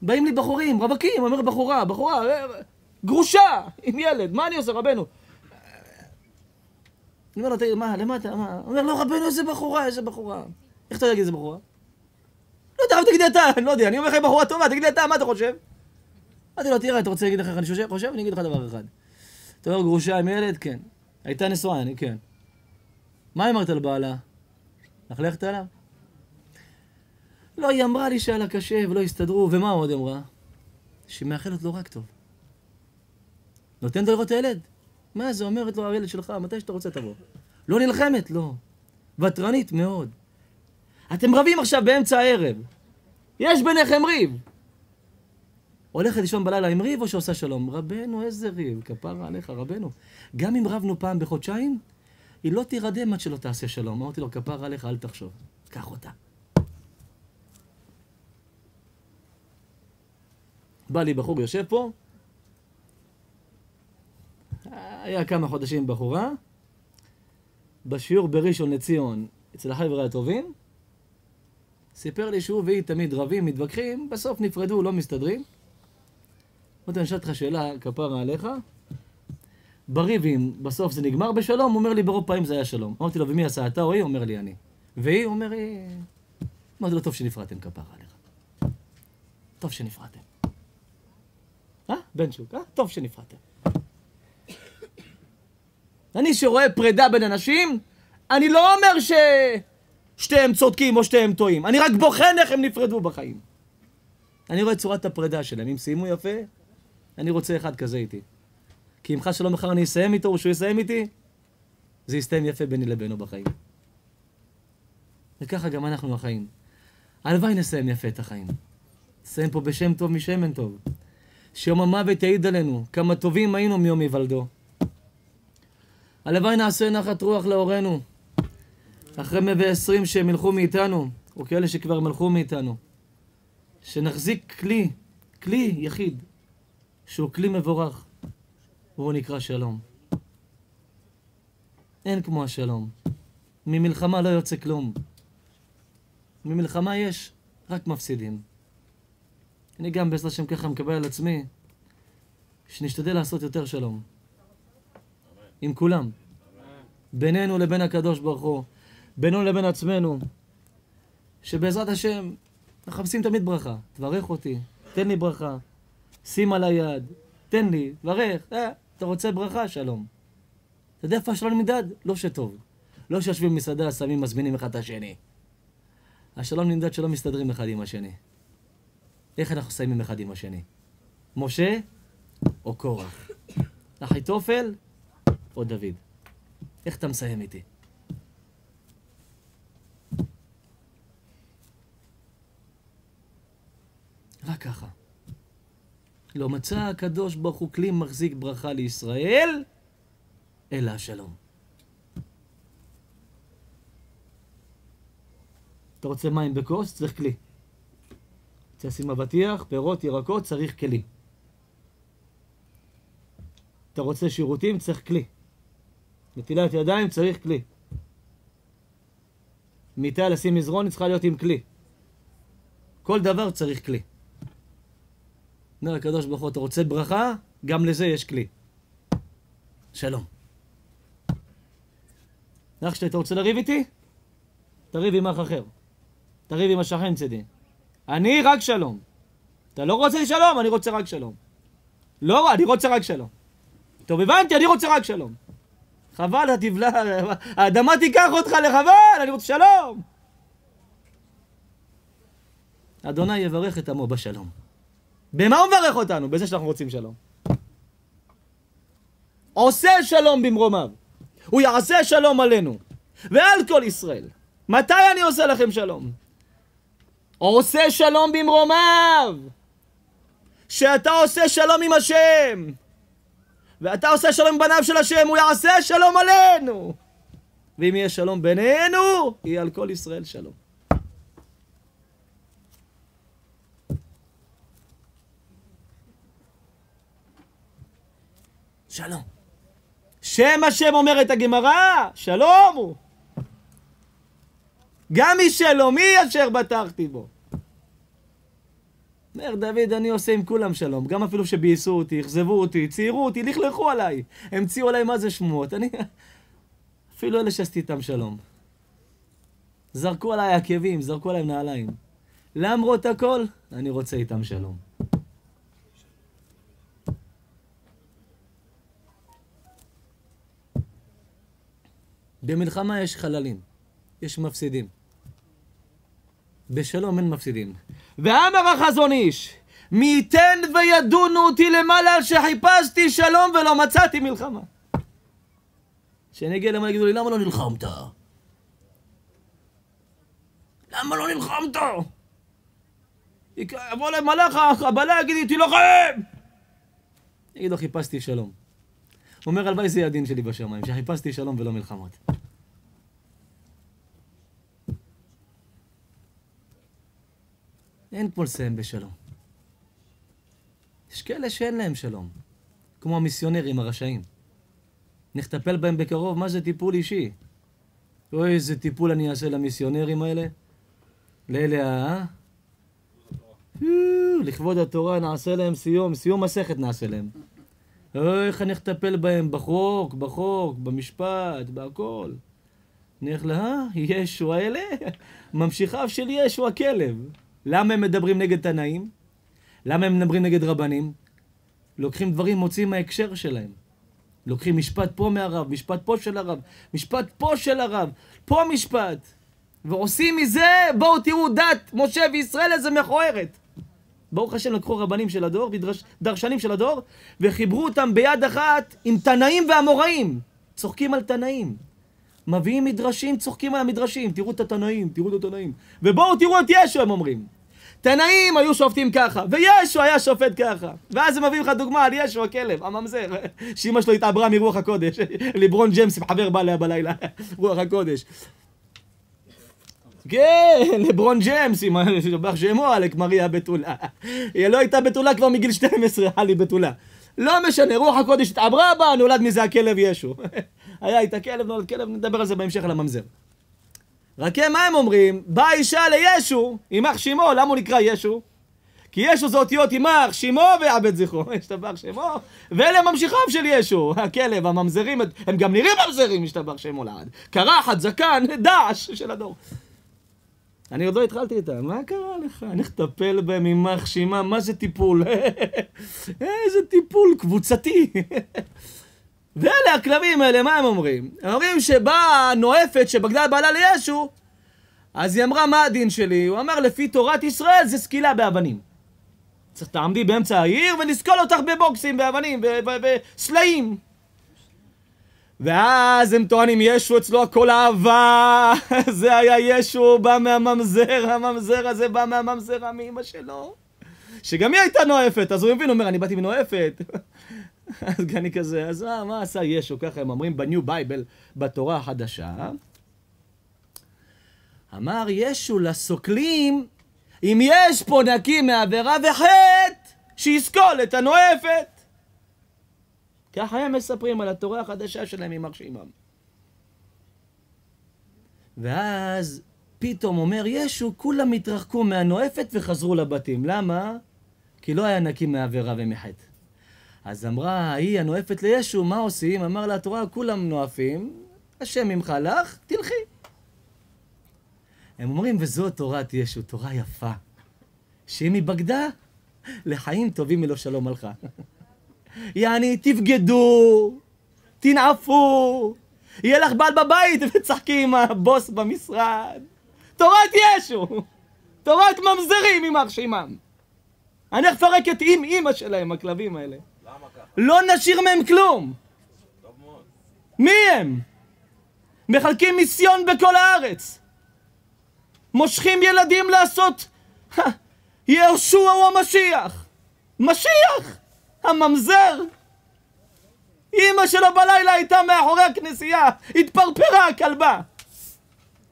באים לי בחורים, רווקים, אומר בחורה, בחורה, אה, גרושה, עם ילד, מה אני עושה, רבנו? אני אומר לו, תגיד, מה, למה אתה, מה? הוא אומר, לא, רבנו, איזה בחורה, איזה בחורה. איך אתה יודע איזה בחורה? לא יודע, תגיד לי אתה, אני לא יודע, אני אומר לך, היא בחורה טובה, תגיד לי אתה, מה אתה חושב? אמרתי לו, תראה, אתה רוצה להגיד לך איך אני חושב? אני אגיד לך דבר אחד. אתה אומר, גרושה עם ילד? כן. הייתה נשואה, אני, כן. מה אמרת לבעלה? לכלכת עליו? לא, היא אמרה לי שהיה לה קשה ולא הסתדרו, ומה עוד אמרה? שהיא מאחלת לו רק טוב. נותנת לו לראות את הילד? מה זה אומרת לו הילד שלך, מתי שאתה רוצה תבוא. לא נלחמת? לא. ותרנית מאוד. אתם רבים עכשיו באמצע הערב. יש ביניכם ריב. הולכת לישון בלילה עם ריב או שעושה שלום? רבנו, איזה ריב, כפרה עליך, רבנו. גם אם רבנו פעם בחודשיים, היא לא תירדם עד שלא תעשה שלום. אמרתי לו, כפרה עליך, אל תחשוב. קח אותה. בא לי בחור, יושב פה, היה כמה חודשים בחורה, בשיעור בראשון לציון, אצל החבר'ה הטובים, סיפר לי שהוא והיא תמיד רבים, מתווכחים, בסוף נפרדו, לא מסתדרים. אמרתי, אני אשאל אותך שאלה, כפרה עליך. בריבים, בסוף זה נגמר בשלום? הוא אומר לי, ברוב פעמים זה היה שלום. אמרתי לו, ומי עשה, אתה או היא? אומר לי, אני. והיא? אומר לי... אמרתי לו, טוב שנפרדתם, כפרה עליך. טוב שנפרדתם. אה? בן שוק, אה? טוב שנפרדתם. אני שרואה פרידה בין אנשים, אני לא אומר ששתיהם צודקים או שתיהם טועים. אני רק בוחן איך הם נפרדו בחיים. אני רואה צורת הפרידה שלהם. אם סיימו יפה, אני רוצה אחד כזה איתי. כי אם חס שלום מחר אני אסיים איתו או שהוא יסיים איתי, זה יסתיים יפה ביני לבינו בחיים. וככה גם אנחנו החיים. הלוואי נסיים יפה את החיים. נסיים פה בשם טוב משמן טוב. שיום המוות יעיד עלינו כמה טובים היינו מיום היוולדו. הלוואי נעשה נחת רוח להורינו. אחרי 120 שהם ילכו מאיתנו, או כאלה שכבר מלכו מאיתנו, שנחזיק כלי, כלי יחיד, שהוא כלי מבורך, והוא נקרא שלום. אין כמו השלום. ממלחמה לא יוצא כלום. ממלחמה יש רק מפסידים. אני גם בעזרת השם ככה מקבל על עצמי שנשתדל לעשות יותר שלום. עם כולם. בינינו לבין הקדוש ברוך הוא, בינינו לבין עצמנו, שבעזרת השם מחפשים תמיד ברכה. תברך אותי, תן לי ברכה, שים עליי יד, תן לי, תברך, אה, אתה רוצה ברכה? שלום. אתה יודע איפה השלום נמדד? לא שטוב. לא שיושבים במסעדה, שמים, מזמינים אחד את השני. השלום נמדד שלא מסתדרים אחד עם השני. איך אנחנו מסיימים אחד עם השני? משה או קורח? אחיתופל או דוד? איך אתה מסיים איתי? רק ככה. לא מצא הקדוש ברוך הוא כלי מחזיק ברכה לישראל, אלא השלום. אתה רוצה מים בכוס? צריך כלי. רוצה לשים אבטיח, פירות, ירקות, צריך כלי. אתה רוצה שירותים? צריך כלי. נטילת ידיים צריך כלי. מיטה לשים מזרון צריכה להיות עם כלי. כל דבר צריך כלי. אומר הקדוש ברוך הוא, אתה רוצה ברכה? גם לזה יש כלי. שלום. אח שלי, אתה רוצה לריב איתי? תריב עם אח אחר. תריב עם השכן צדי. אני רק שלום. אתה לא רוצה שלום? אני רוצה רק שלום. לא, אני רוצה רק שלום. טוב, הבנתי, אני רוצה רק שלום. חבל, התבלה, האדמה תיקח אותך לחבל, אני רוצה שלום. אדוני יברך את עמו בשלום. במה הוא מברך אותנו? בזה שאנחנו רוצים שלום. עושה שלום במרומיו. הוא יעשה שלום עלינו ועל כל ישראל. מתי אני עושה לכם שלום? עושה שלום במרומיו. שאתה עושה שלום עם השם. ואתה עושה שלום עם בניו של השם, הוא יעשה שלום עלינו. ואם יהיה שלום בינינו, יהיה על כל ישראל שלום. שלום. שם השם אומרת הגמרא, שלום הוא. גם משלומי אשר בטחתי בו. אומר דוד, אני עושה עם כולם שלום, גם אפילו שבייסו אותי, אכזבו אותי, ציירו אותי, לכלכו עליי, המציאו עליי מה זה שמועות, אני... אפילו אלה שעשיתי איתם שלום. זרקו עליי עקבים, זרקו עליי נעליים. למרות הכל, אני רוצה איתם שלום. במלחמה יש חללים, יש מפסידים. בשלום אין מפסידים. ואמר החזון איש, מי ייתן וידונו אותי למעלה על שחיפשתי שלום ולא מצאתי מלחמה. כשאני אגיע למעלה יגידו לי, למה לא נלחמת? למה לא נלחמת? יבוא להם מלאך, הבלה יגיד לי, תילחם! יגיד לו, חיפשתי שלום. הוא אומר, הלוואי זה יהיה הדין שלי בשמיים, שחיפשתי שלום ולא מלחמות. אין כמו לסיים בשלום. יש כאלה שאין להם שלום, כמו המיסיונרים הרשעים. נטפל בהם בקרוב, מה זה טיפול אישי? אוי, איזה טיפול אני אעשה למיסיונרים האלה? לאלה ה... לכבוד התורה נעשה להם סיום, סיום מסכת נעשה להם. איך אני אטפל בהם בחוק, בחוק, במשפט, בהכל. נלך לה, ישו האלה, ממשיכיו של ישו הכלב. למה הם מדברים נגד תנאים? למה הם מדברים נגד רבנים? לוקחים דברים, מוציאים מההקשר שלהם. לוקחים משפט פה מהרב, משפט פה של הרב, משפט פה של הרב, פה משפט. ועושים מזה, בואו תראו דת משה וישראל איזה מכוערת. ברוך השם לקחו רבנים של הדור, דרשנים של הדור, וחיברו אותם ביד אחת עם תנאים ואמוראים. צוחקים על תנאים. מביאים מדרשים, צוחקים על המדרשים. תראו את התנאים, תראו את התנאים. ובואו תראו את ישו, הם אומרים. תנאים היו שופטים ככה, וישו היה שופט ככה. ואז הם מביאים לך דוגמה על ישו הכלב, הממזר, שאמא שלו התעברה מרוח הקודש. ליברון ג'יימס, חבר בא אליה בלילה, רוח הקודש. כן, לברון ג'יימס, עם השתבח שמו, עלק מריה בתולה. היא לא הייתה בתולה כבר מגיל 12, חלי בתולה. לא משנה, רוח הקודש התעברה בה, נולד מזה הכלב ישו. היה איתה כלב, נולד כלב, נדבר על זה בהמשך על הממזר. רק הם, מה הם אומרים? באה אישה לישו, יימח שמו, למה הוא נקרא ישו? כי ישו זה אותיות יימח שמו ויעבד זכרו, השתבח שמו, ואלה ממשיכיו של ישו, הכלב, הממזרים, הם גם נראים ממזרים, השתבח שמו לעד. קרחת, זקן, דעש של הדור. אני עוד לא התחלתי איתה, מה קרה לך? אני איך לטפל בהם יימח שימה, מה זה טיפול? איזה טיפול קבוצתי. ואלה הכלבים האלה, מה הם אומרים? הם אומרים שבאה נואפת שבגדה בעלה לישו, אז היא אמרה, מה הדין שלי? הוא אמר, לפי תורת ישראל זה סקילה באבנים. צריך תעמדי באמצע העיר ונסקול אותך בבוקסים, באבנים, בסלעים. ואז הם טוענים, ישו אצלו הכל אהבה, זה היה ישו, בא מהממזר, הממזר הזה בא מהממזרה מאמא שלו. שגם היא הייתה נואפת, אז הוא מבין, הוא אומר, אני באתי מנואפת. אז אני כזה, אז מה, מה עשה ישו? ככה הם אומרים בניו בייבל, בתורה החדשה. אמר ישו לסוקלים, אם יש פה נקי מעבירה וחטא, שיסקול את הנואפת. ככה הם מספרים על התורה החדשה שלהם, יימח שמם. ואז פתאום אומר ישו, כולם התרחקו מהנואפת וחזרו לבתים. למה? כי לא היה נקי מעבירה ומחטא. אז אמרה ההיא הנואפת לישו, מה עושים? אמר לה התורה, כולם נואפים, השם ממך לך, תלכי. הם אומרים, וזו תורת ישו, תורה יפה, שאם היא בגדה, לחיים טובים מלא שלום הלכה. יעני, תבגדו, תנעפו, יהיה לך בעל בבית ותשחקי עם הבוס במשרד. תורת ישו, תורת ממזרים, יימח שמם. אני אפרק את אימא שלהם, הכלבים האלה. לא נשאיר מהם כלום. מי הם? מחלקים מיסיון בכל הארץ. מושכים ילדים לעשות... יהושע הוא המשיח. משיח! הממזר! אמא שלו בלילה הייתה מאחורי הכנסייה, התפרפרה הכלבה.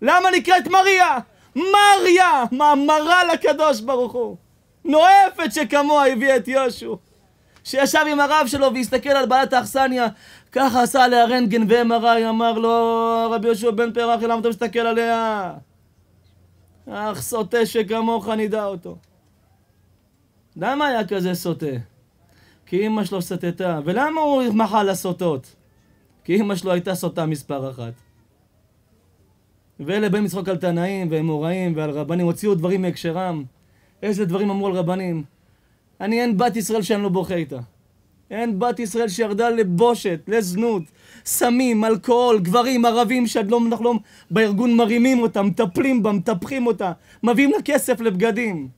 למה נקראת מריה? מריה! מאמרה לקדוש ברוך הוא. נואפת שכמוה הביאה את יושו. שישב עם הרב שלו והסתכל על בעלת האכסניה, ככה עשה עליה רנטגן ו-MRI, אמר לו, רבי יהושע בן פרחי, למה אתה מסתכל עליה? אך סוטה שכמוך נדע אותו. למה היה כזה סוטה? כי אמא שלו סטתה. ולמה הוא מחל לסוטות? כי אמא שלו הייתה סוטה מספר אחת. ואלה באים לצחוק על תנאים ואמוראים ועל רבנים, הוציאו דברים מהקשרם. איזה דברים אמרו על רבנים? אני אין בת ישראל שאני לא בוכה איתה. אין בת ישראל שירדה לבושת, לזנות, סמים, אלכוהול, גברים, ערבים שאנחנו לא, לא בארגון מרימים אותם, מטפלים בה, מטפחים אותה, מביאים לה כסף לבגדים.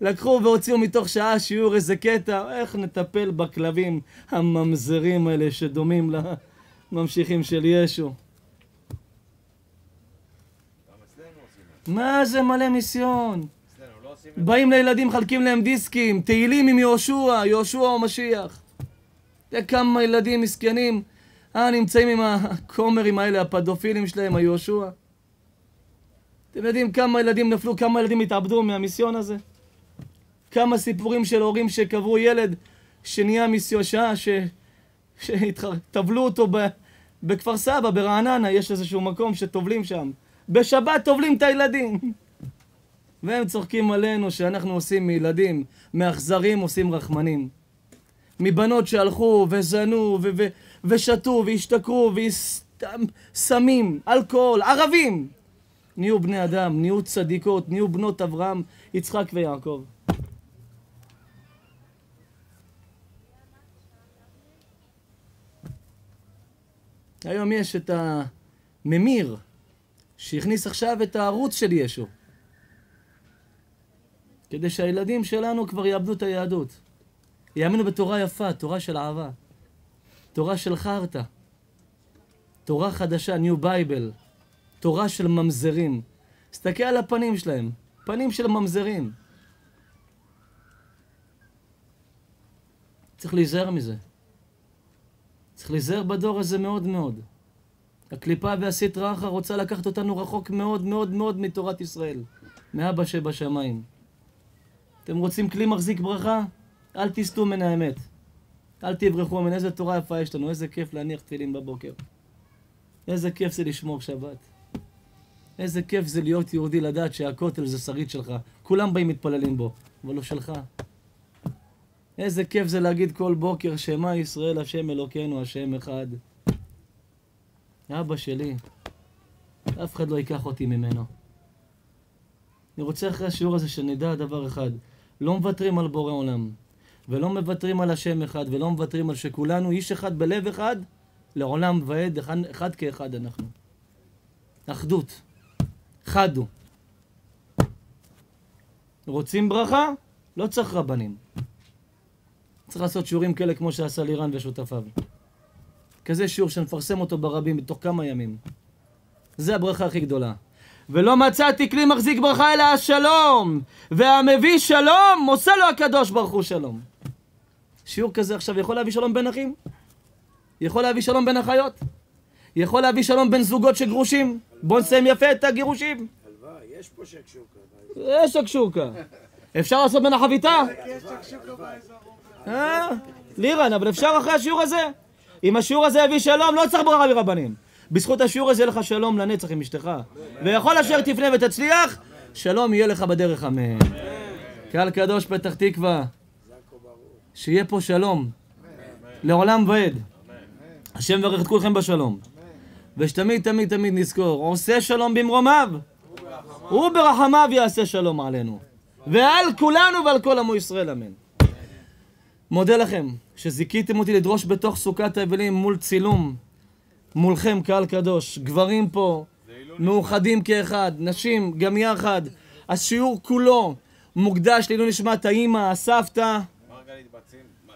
לקחו והוציאו מתוך שעה שיעור איזה קטע, איך נטפל בכלבים הממזרים האלה שדומים לממשיכים של ישו. מה זה מלא מיסיון? באים לילדים, מחלקים להם דיסקים, תהילים עם יהושע, יהושע הוא משיח. תראה כמה ילדים מסכנים, אה, נמצאים עם הכומרים האלה, הפדופילים שלהם, היהושע. אתם יודעים כמה ילדים נפלו, כמה ילדים התאבדו מהמיסיון הזה? כמה סיפורים של הורים שקברו ילד שנהיה מיסיושע, ש... שטבלו אותו ב... בכפר סבא, ברעננה, יש איזשהו מקום שטובלים שם. בשבת טובלים את הילדים. והם צוחקים עלינו שאנחנו עושים מילדים, מאכזרים עושים רחמנים. מבנות שהלכו וזנו ו- ו- ושתו והשתכרו וסמים, אלכוהול, ערבים. נהיו בני אדם, נהיו צדיקות, נהיו בנות אברהם, יצחק ויעקב. היום יש את הממיר שהכניס עכשיו את הערוץ של ישו. כדי שהילדים שלנו כבר יאבדו את היהדות. יאמינו בתורה יפה, תורה של אהבה. תורה של חרטא. תורה חדשה, New Bible. תורה של ממזרים. תסתכל על הפנים שלהם, פנים של ממזרים. צריך להיזהר מזה. צריך להיזהר בדור הזה מאוד מאוד. הקליפה והסטרא אחרא רוצה לקחת אותנו רחוק מאוד מאוד מאוד מתורת ישראל, מאבא שבשמיים. אתם רוצים כלי מחזיק ברכה? אל תסטו מן האמת. אל תברחו ממנו, איזה תורה יפה יש לנו, איזה כיף להניח תפילין בבוקר. איזה כיף זה לשמור שבת. איזה כיף זה להיות יהודי, לדעת שהכותל זה שריד שלך. כולם באים מתפללים בו, אבל לא שלך. איזה כיף זה להגיד כל בוקר, שמע ישראל השם אלוקינו, השם אחד. אבא שלי, אף אחד לא ייקח אותי ממנו. אני רוצה אחרי השיעור הזה שנדע דבר אחד, לא מוותרים על בורא עולם, ולא מוותרים על השם אחד, ולא מוותרים על שכולנו איש אחד בלב אחד, לעולם ועד, אחד, אחד כאחד אנחנו. אחדות. חד הוא. רוצים ברכה? לא צריך רבנים. צריך לעשות שיעורים כאלה כמו שעשה לירן ושותפיו. כזה שיעור שנפרסם אותו ברבים בתוך כמה ימים. זה הברכה הכי גדולה. ולא מצאתי כלי מחזיק ברכה אלא השלום, והמביא שלום, עושה לו הקדוש ברוך הוא שלום. שיעור כזה עכשיו יכול להביא שלום בין אחים? יכול להביא שלום בין אחיות? יכול להביא שלום בין זוגות שגרושים? בואו נסיים יפה את הגירושים. הלוואי, יש פה שקשוקה. יש שקשוקה. אפשר לעשות בין החביתה? אה? לירן, אבל אפשר אחרי השיעור הזה. אם השיעור הזה יביא שלום, לא צריך ברכה מרבנים. בזכות השיעור הזה יהיה לך שלום לנצח עם אשתך. ויכול אשר תפנה ותצליח, שלום יהיה לך בדרך אמן. קהל קדוש פתח תקווה, שיהיה פה שלום. לעולם ועד. השם יברך את כולכם בשלום. ושתמיד תמיד תמיד נזכור, עושה שלום במרומיו, וברחמיו יעשה שלום עלינו. ועל כולנו ועל כל עמו ישראל אמן. מודה לכם שזיכיתם אותי לדרוש בתוך סוכת האבלים מול צילום, מולכם קהל קדוש, גברים פה, מאוחדים כאחד, נשים גם יחד. השיעור כולו מוקדש לעילוי נשמת האימא, הסבתא,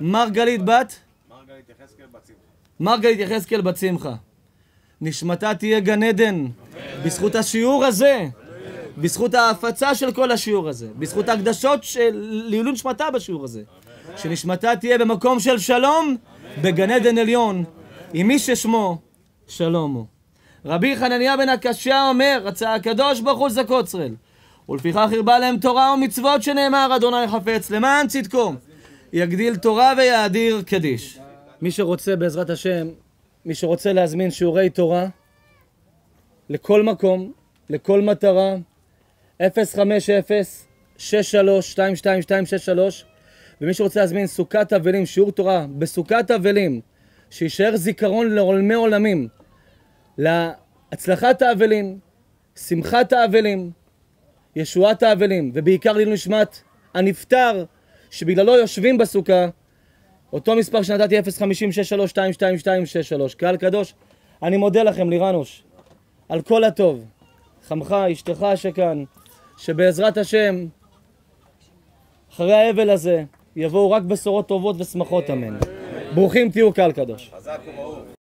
מרגלית בת, מרגלית יחזקאל בצים. מרגלית יחזקאל בת שמחה. נשמתה תהיה גן עדן, בזכות השיעור הזה, בזכות ההפצה של כל השיעור הזה, בזכות ההקדשות של לעילוי נשמתה בשיעור הזה. שנשמתה תהיה במקום של שלום, בגן עדן עליון, עם מי ששמו שלום הוא. רבי חנניה בן הקשיא אומר, רצה הקדוש ברוך הוא זכות ישראל. ולפיכך הרבה להם תורה ומצוות שנאמר אדוני חפץ למען צדקו. יגדיל תורה ויאדיר קדיש. מי שרוצה בעזרת השם, מי שרוצה להזמין שיעורי תורה לכל מקום, לכל מטרה, 050-63-222-63 ומי שרוצה להזמין סוכת אבלים, שיעור תורה בסוכת אבלים, שיישאר זיכרון לעולמי עולמים, להצלחת האבלים, שמחת האבלים, ישועת האבלים, ובעיקר לעילוי נשמת הנפטר, שבגללו יושבים בסוכה, אותו מספר שנתתי 050-63-222-63. קהל קדוש, אני מודה לכם, לירנוש, על כל הטוב. חמך, אשתך שכאן, שבעזרת השם, אחרי האבל הזה, יבואו רק בשורות טובות ושמחות, אמן. ברוכים תהיו, קהל קדוש. חזק וברוך.